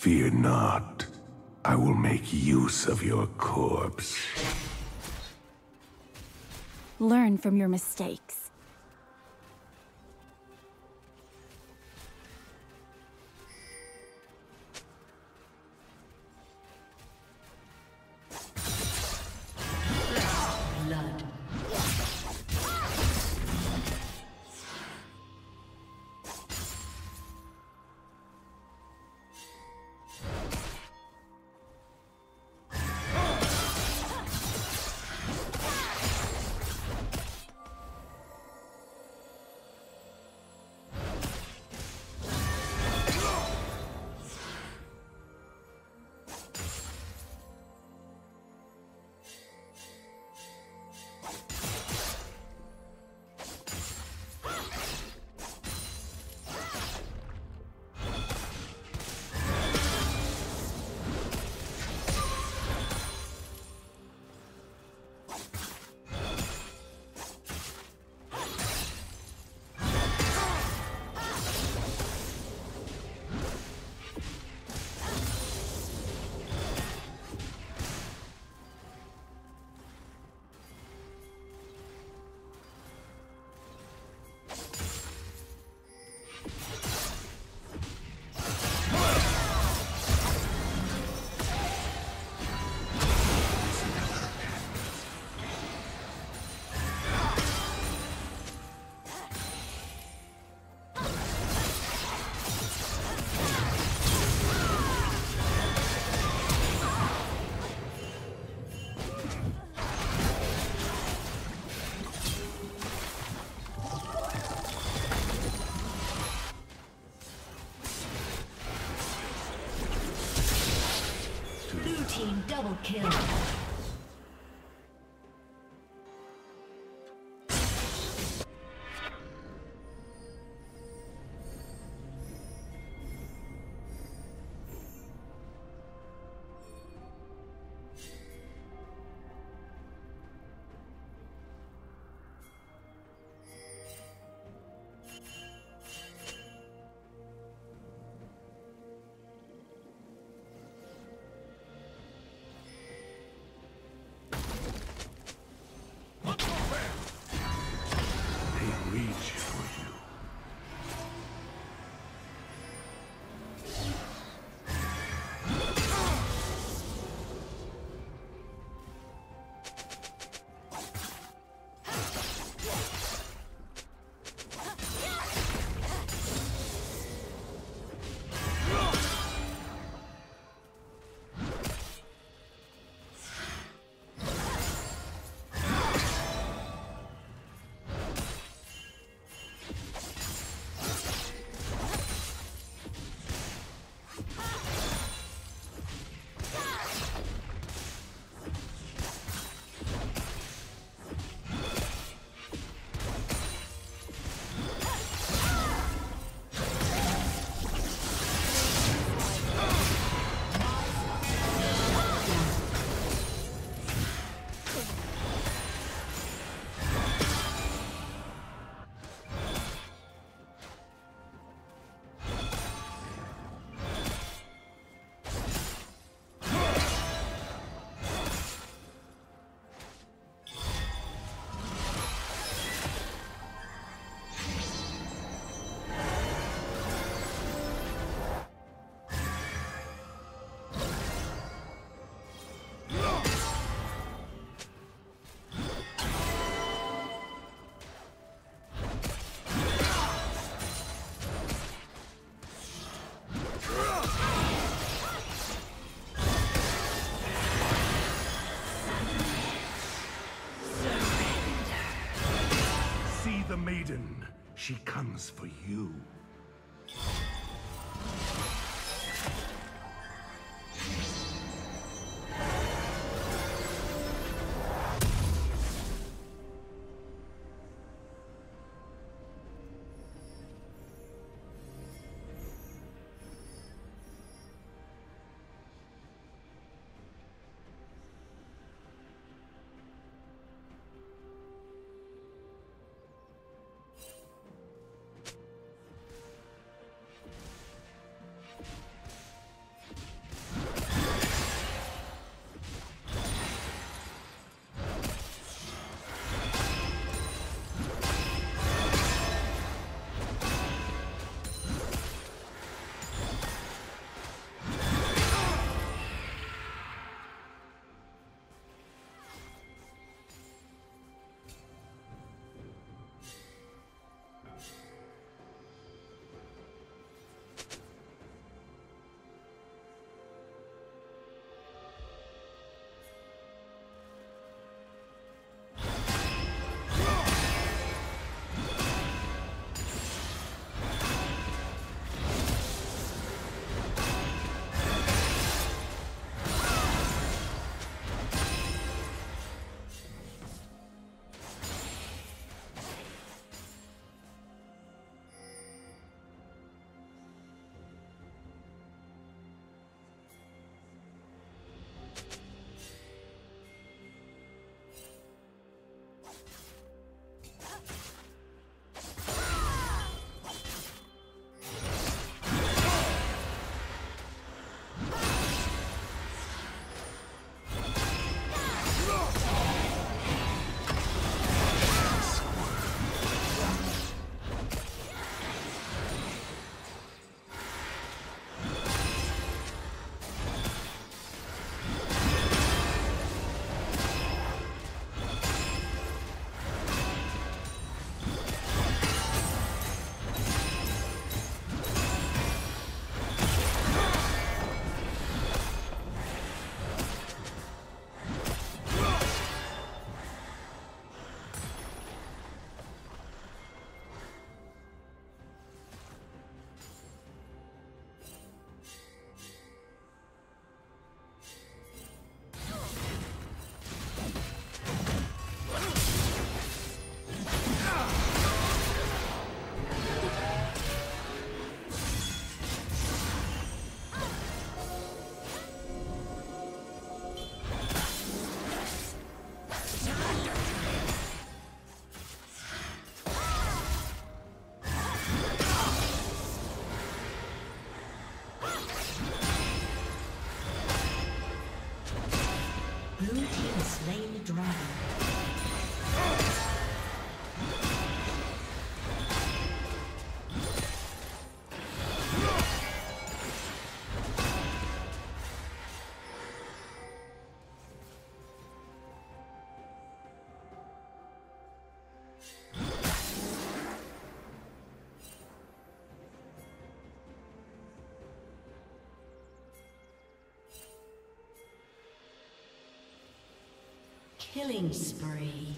Fear not. I will make use of your corpse. Learn from your mistakes. Kill. Comes for you. Killing spree.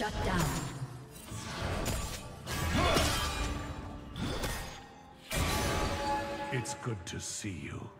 Shut down. It's good to see you.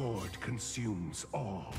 horde consumes all.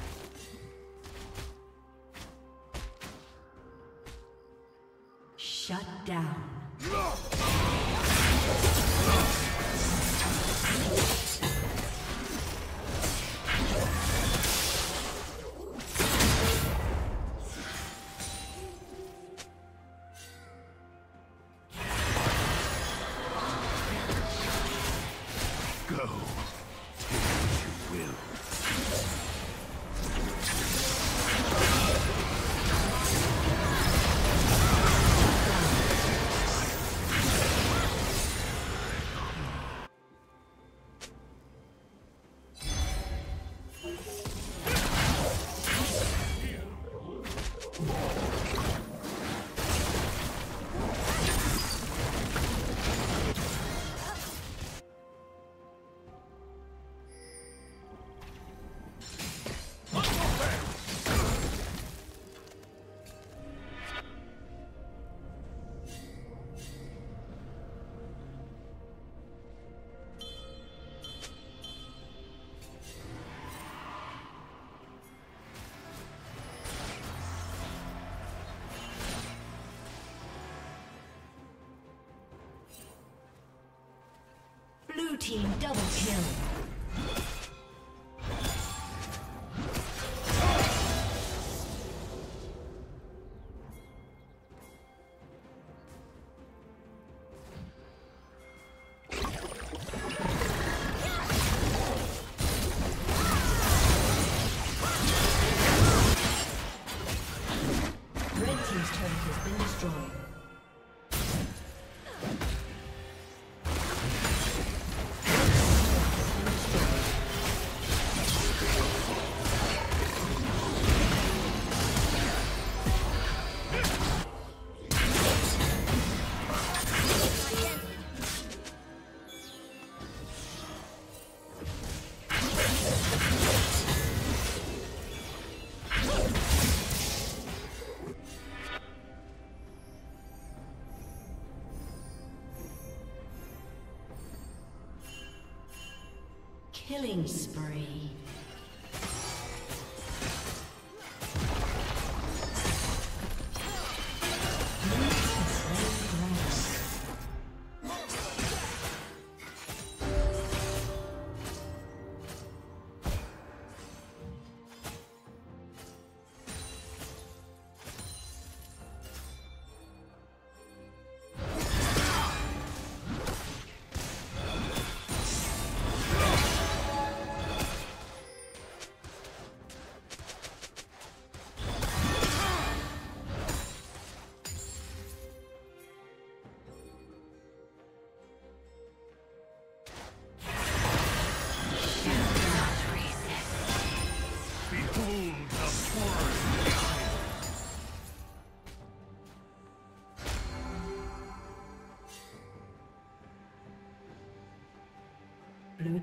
Team double kill. Killing spree.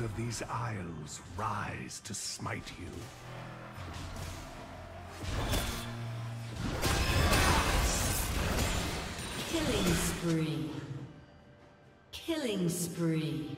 Of these isles rise to smite you. Killing spree. Killing spree.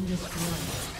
Been destroyed.